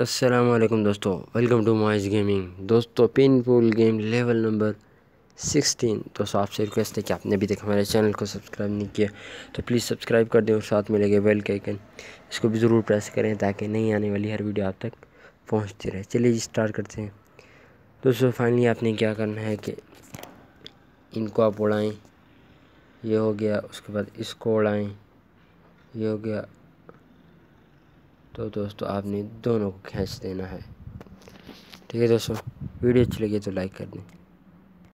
असलम दोस्तों welcome to माइज gaming दोस्तों pin pull game level number 16 दोस्तों, आपसे रिक्वेस्ट है कि आपने अभी तक हमारे चैनल को सब्सक्राइब नहीं किया तो प्लीज़ सब्सक्राइब कर दें और साथ में लगे बेल के आइकन इसको भी ज़रूर प्रेस करें ताकि नई आने वाली हर वीडियो आप तक पहुँचती रहे। चलिए स्टार्ट करते हैं। दोस्तों फाइनली आपने क्या करना है कि इनको आप उड़ाएँ। ये हो गया, उसके बाद इसको उड़ाएँ। ये हो गया तो दोस्तों, आपने दोनों को खींच देना है। ठीक है दोस्तों, वीडियो अच्छी लगी तो लाइक कर दें।